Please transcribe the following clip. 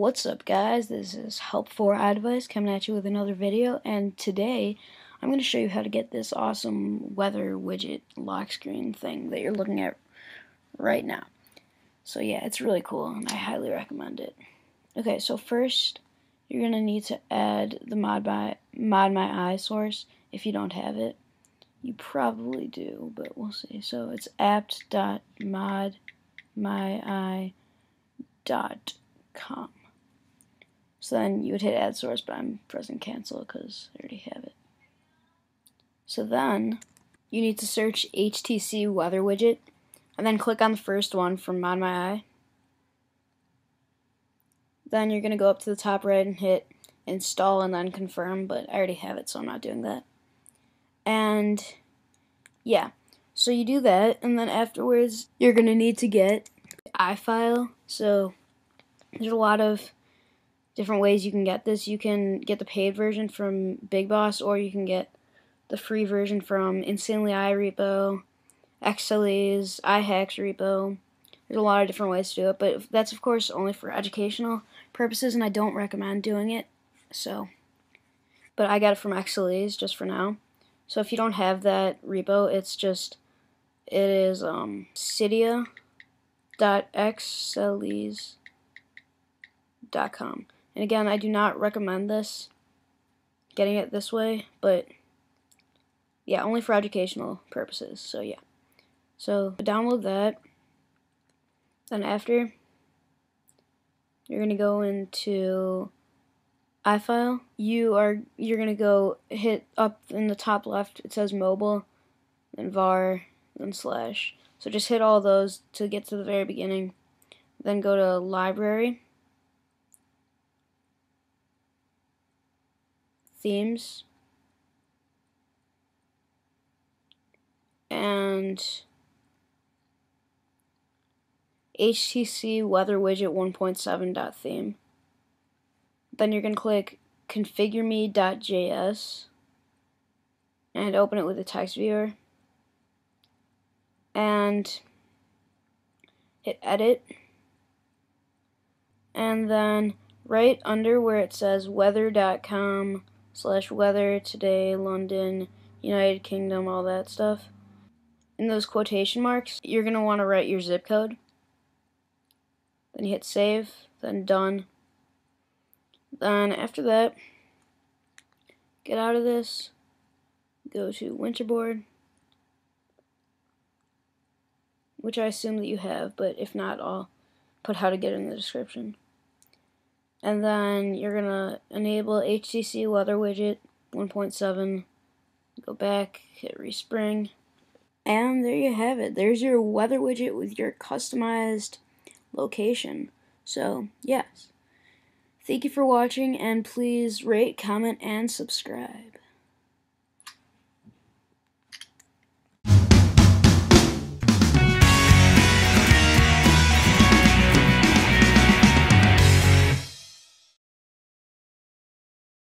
What's up guys, this is Help4iDevice coming at you with another video and today I'm going to show you how to get this awesome weather widget lock screen thing that you're looking at right now. So yeah, it's really cool and I highly recommend it. Okay, so first you're going to need to add the mod, by, ModMyi source if you don't have it. You probably do, but we'll see. So it's apt.modmyi.com. So then you would hit add source, but I'm pressing cancel because I already have it. So then you need to search HTC weather widget and then click on the first one from ModMyi. Then you're going to go up to the top right and hit install and then confirm, but I already have it so I'm not doing that. And yeah, so you do that and then afterwards you're going to need to get iFile. So there's a lot of different ways you can get this. You can get the paid version from Big Boss, or you can get the free version from Insanelyi repo, Xsellize, iHacks repo. There's a lot of different ways to do it, but that's of course only for educational purposes, and I don't recommend doing it. So, but I got it from Xsellize just for now. So if you don't have that repo, it's just it is um cydia.xsellize.com. And again, I do not recommend this, getting it this way, but yeah, only for educational purposes. So yeah. So download that. Then after, you're gonna go into iFile. You are you're gonna go hit up in the top left. It says mobile, then var, then slash. So just hit all those to get to the very beginning. Then go to library themes. And HTC Weather Widget 1.7 theme. Then you're going to click configure me.js and open it with a text viewer. And hit edit. And then right under where it says weather.com slash weather today London United Kingdom all that stuff. In those quotation marks you're gonna want to write your zip code. Then you hit save then done. Then after that get out of this go to winterboard which I assume that you have but if not I'll put how to get in the description and then you're gonna enable HTC weather widget 1.7 go back hit respring. And there you have it. There's your weather widget with your customized location. So yes. Thank you for watching and please rate comment and subscribe